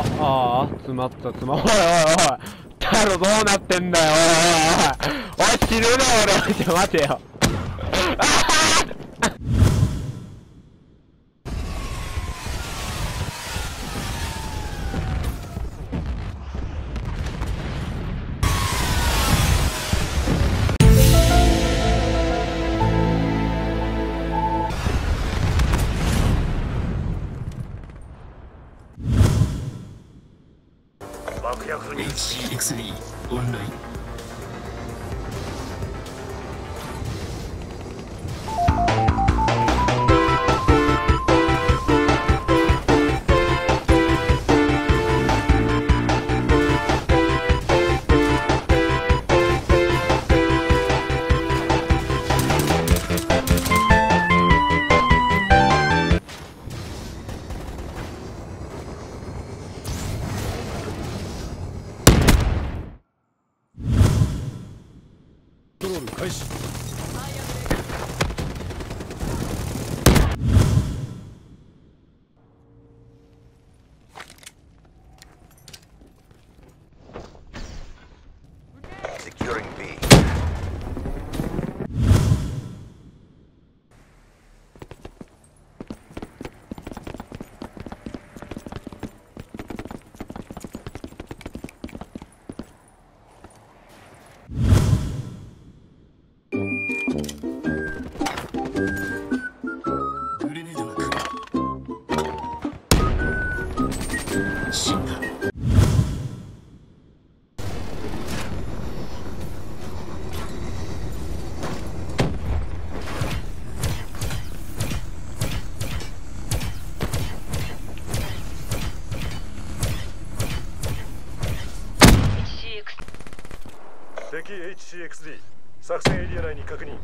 あああ詰まった詰まった。おいおいおい。太郎どうなってんだよおいおいおい。おい死ぬな俺。ちょ待てよ。爆薬に。HGX3 オンライン。よし敵 HCXD 作戦エリア内に確認。